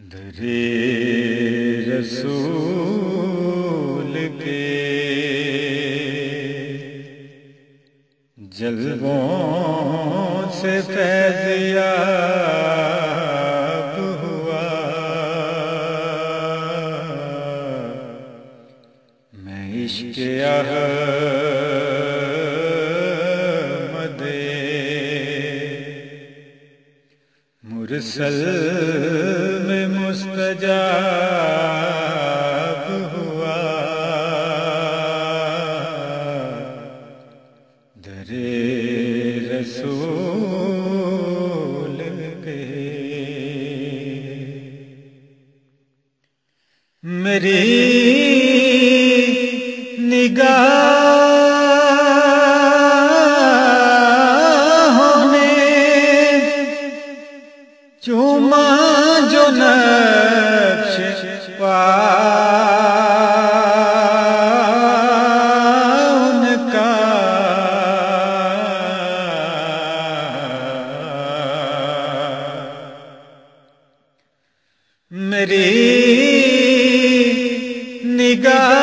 درے رسول کے جلووں سے فیضیاب ہوا۔ میں عشق احمد مرسل رسول کے۔ میری نگاہ میں چوما جو نقش میری نگاہ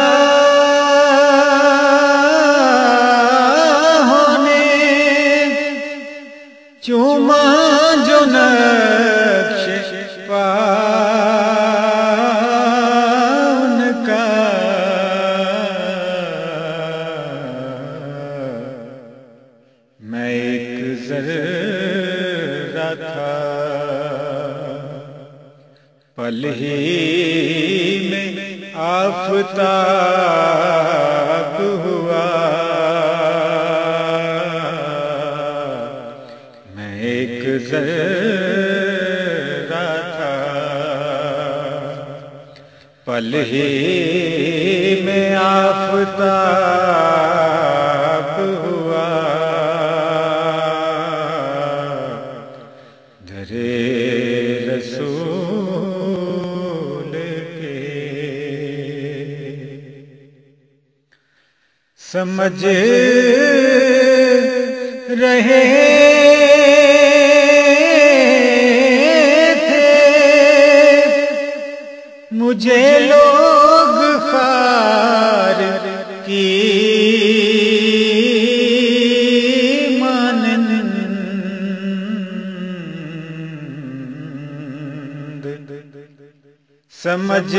آفتاب ہوا۔ میں ایک ذرہ تھا۔ پل ہی میں آفتاب ہوا۔ درے سمجھ رہے تھے۔ مجھے لوگ خار کی مانند سمجھ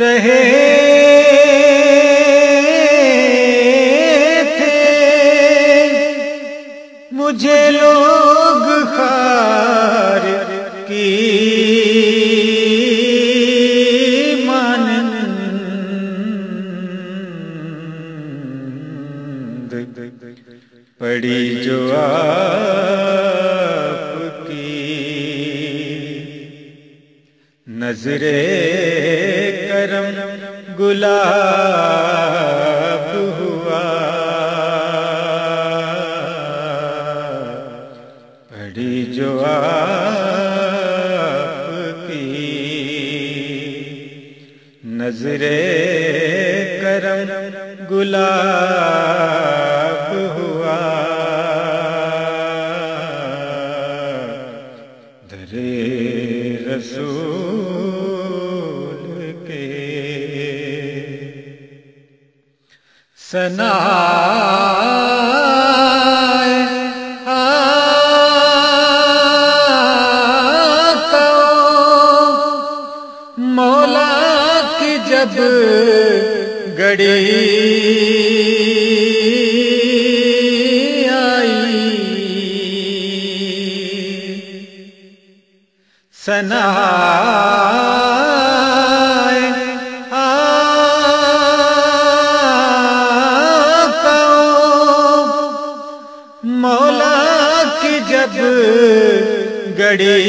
رہے مجھے لوگ خار کی مانند پڑی جو آپ کی نظر کرم گلاب پڑی جو آپ کی نظر کرم گلاب ہوا۔ در رسول کے سنا جب گڑی آئی۔ سنا مولا کی جب گڑی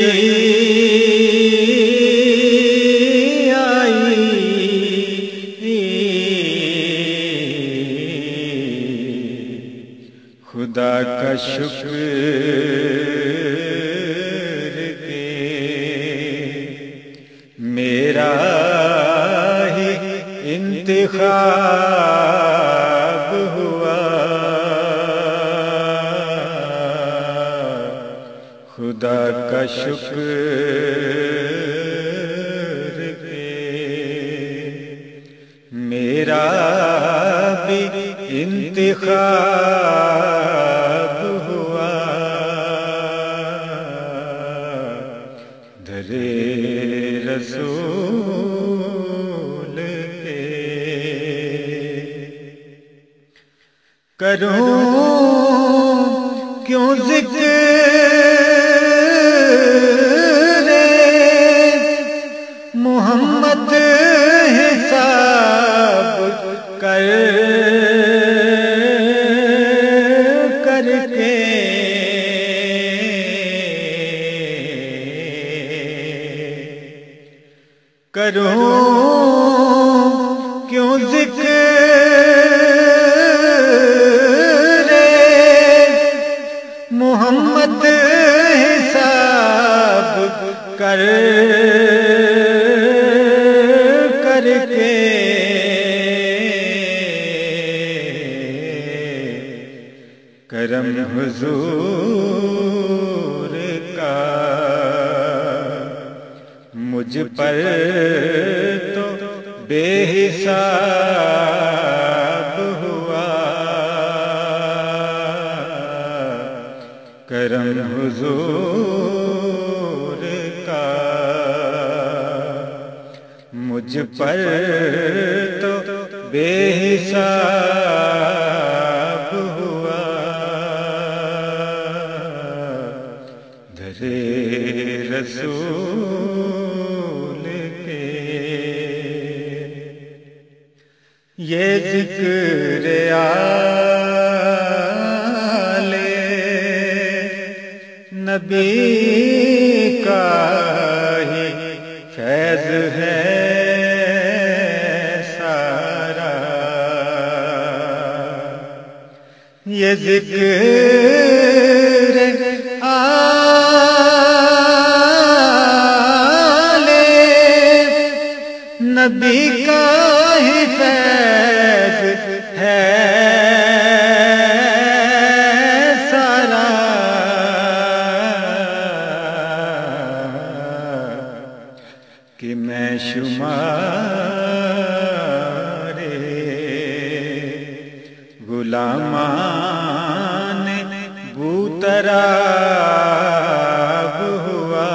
شکر کہ میرا ہی انتخاب ہوا۔ خدا کا شکر کے میرا بھی انتخاب کروں کیوں ذکر محمد حساب کر کر کے۔ کروں کر کر کے کرم حضور کا مجھ پر تو بے حساب ہوا۔ کرم حضور مجھ پر تو بے حساب ہوا۔ دھرے رسول کے۔ یہ ذکر آل نبی کا یہ ذکر آل نبی کا ہی فیض ہے۔ سارا کہ میں شمار غلامان بوتراب ہوا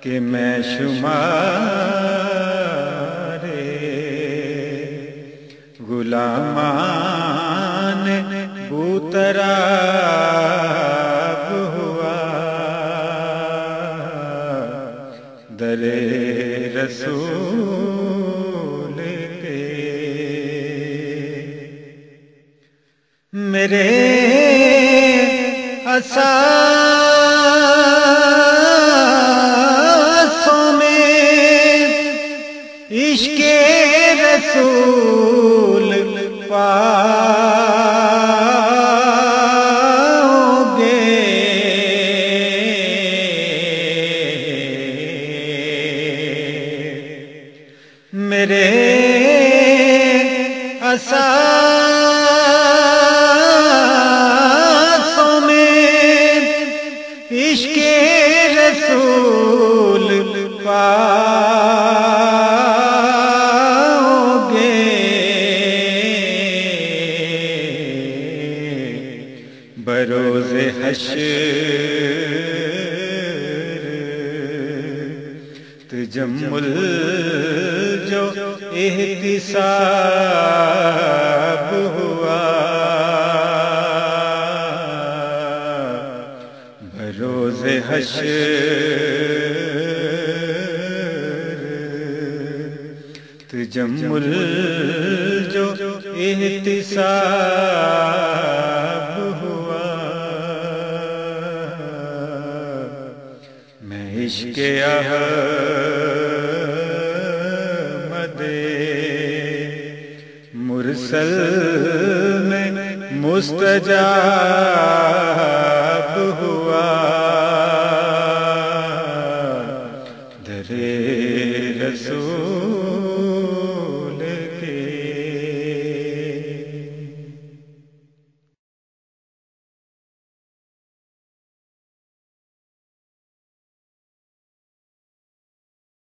کہ میں شمار غلامان بوتراب میرے اساسوں ہوا۔ بروز حشر تجمل جو احتساب ہوا۔ میں عشق احمد اصل میں مستجاب ہوا۔ درے رسول